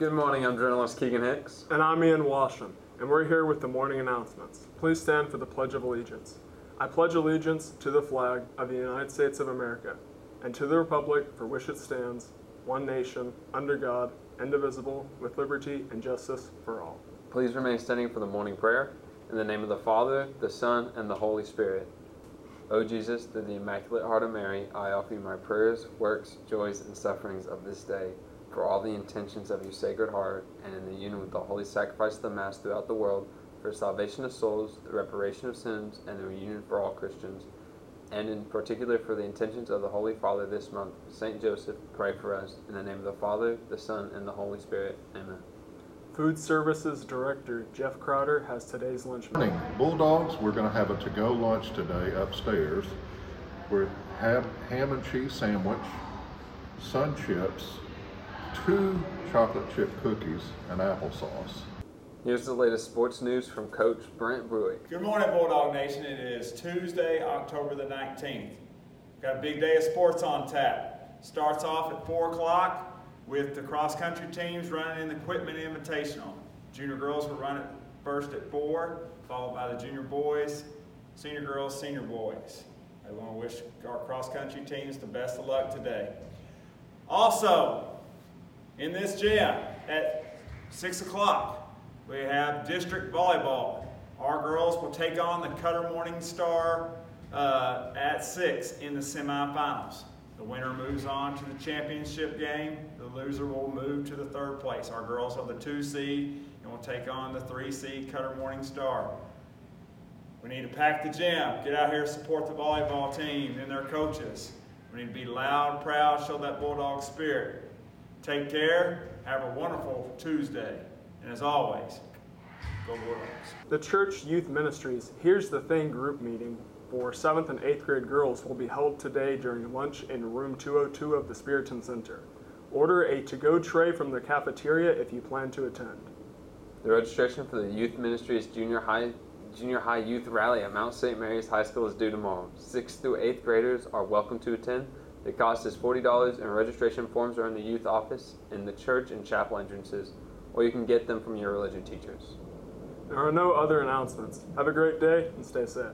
Good morning, I'm journalist Keegan Hicks. And I'm Ian Washam, and we're here with the morning announcements. Please stand for the Pledge of Allegiance. I pledge allegiance to the flag of the United States of America and to the republic for which it stands, one nation, under God, indivisible, with liberty and justice for all. Please remain standing for the morning prayer. In the name of the Father, the Son, and the Holy Spirit. O Jesus, through the Immaculate Heart of Mary, I offer you my prayers, works, joys, and sufferings of this day, for all the intentions of your Sacred Heart, and in the union with the holy sacrifice of the Mass throughout the world, for salvation of souls, the reparation of sins, and the reunion for all Christians, and in particular for the intentions of the Holy Father this month. Saint Joseph, pray for us. In the name of the Father, the Son, and the Holy Spirit. Amen. Food Services Director Jeff Crowder has today's lunch Morning, Bulldogs. We're going to have a to-go lunch today upstairs. We have ham and cheese sandwich, sun chips, two chocolate chip cookies, and applesauce. Here's the latest sports news from Coach Brent Bruick. Good morning, Bulldog Nation. It is Tuesday, October the 19th. Got a big day of sports on tap. Starts off at 4 o'clock with the cross country teams running in the Equipment Invitational. Junior girls will run it first at 4, followed by the junior boys, senior girls, senior boys. I want to wish our cross country teams the best of luck today. Also, in this gym at 6 o'clock, we have district volleyball. Our girls will take on the Cutter Morning Star uh, at 6 in the semifinals. The winner moves on to the championship game. The loser will move to the third place. Our girls are the two seed and will take on the three seed Cutter Morning Star. We need to pack the gym. Get out here, support the volleyball team and their coaches. We need to be loud, proud, show that Bulldog spirit. Take care. Have a wonderful Tuesday. And as always, go Bulldogs. The Church Youth Ministries Here's the Thing group meeting for 7th and 8th grade girls will be held today during lunch in room 202 of the Spiriton Center. Order a to-go tray from the cafeteria if you plan to attend. The registration for the Youth Ministries Junior High Junior High Youth Rally at Mount St. Mary's High School is due tomorrow. 6th through 8th graders are welcome to attend. The cost is $40 and registration forms are in the youth office, in the church and chapel entrances, or you can get them from your religion teachers. There are no other announcements. Have a great day and stay safe.